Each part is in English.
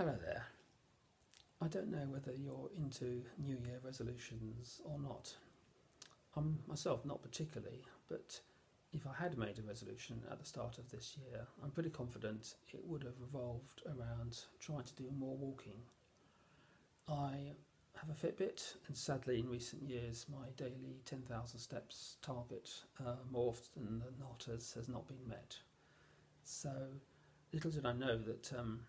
Hello there. I don't know whether you're into New Year resolutions or not. I'm myself not particularly, but if I had made a resolution at the start of this year, I'm pretty confident it would have revolved around trying to do more walking. I have a Fitbit, and sadly, in recent years, my daily 10,000 steps target, uh, more often than not, has, has not been met. So, little did I know that um,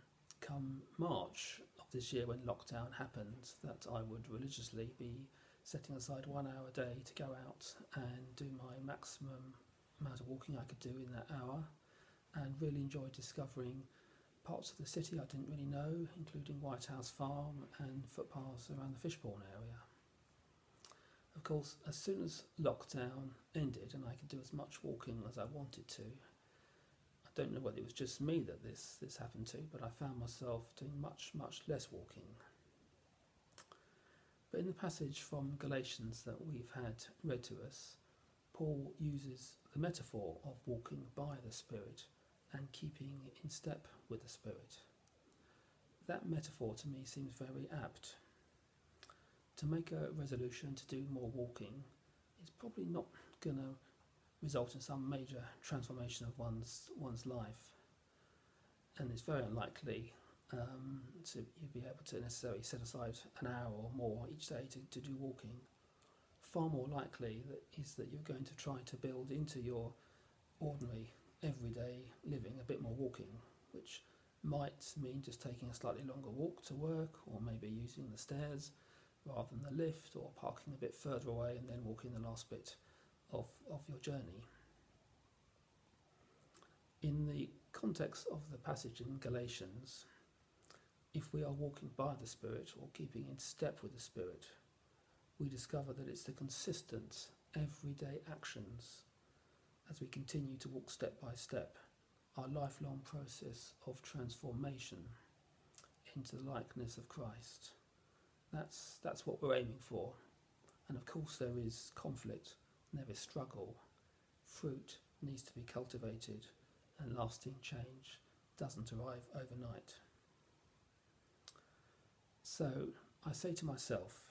come March of this year, when lockdown happened, that I would religiously be setting aside one hour a day to go out and do my maximum amount of walking I could do in that hour, and really enjoy discovering parts of the city I didn't really know, including White House Farm and footpaths around the Fishbourne area. Of course, as soon as lockdown ended and I could do as much walking as I wanted to, don't know whether it was just me that this, this happened to, but I found myself doing much, much less walking. But in the passage from Galatians that we've had read to us, Paul uses the metaphor of walking by the Spirit and keeping in step with the Spirit. That metaphor to me seems very apt. To make a resolution to do more walking is probably not going to result in some major transformation of one's one's life, and it's very unlikely um, to you be able to necessarily set aside an hour or more each day to, to do walking. Far more likely that is that you're going to try to build into your ordinary everyday living a bit more walking, which might mean just taking a slightly longer walk to work, or maybe using the stairs rather than the lift, or parking a bit further away and then walking the last bit of, of your journey. In the context of the passage in Galatians, if we are walking by the Spirit or keeping in step with the Spirit, we discover that it's the consistent, everyday actions as we continue to walk step by step our lifelong process of transformation into the likeness of Christ. That's, that's what we're aiming for. And of course, there is conflict there is struggle. Fruit needs to be cultivated, and lasting change doesn't arrive overnight. So I say to myself,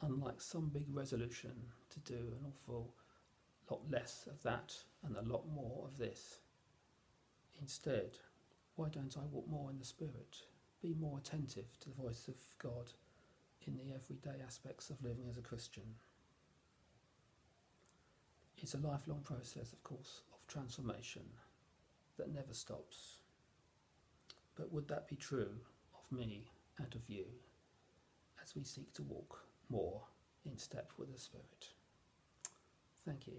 unlike some big resolution to do an awful lot less of that and a lot more of this, instead, why don't I walk more in the Spirit? Be more attentive to the voice of God in the everyday aspects of living as a Christian. It's a lifelong process, of course, of transformation that never stops. But would that be true of me and of you as we seek to walk more in step with the Spirit? Thank you.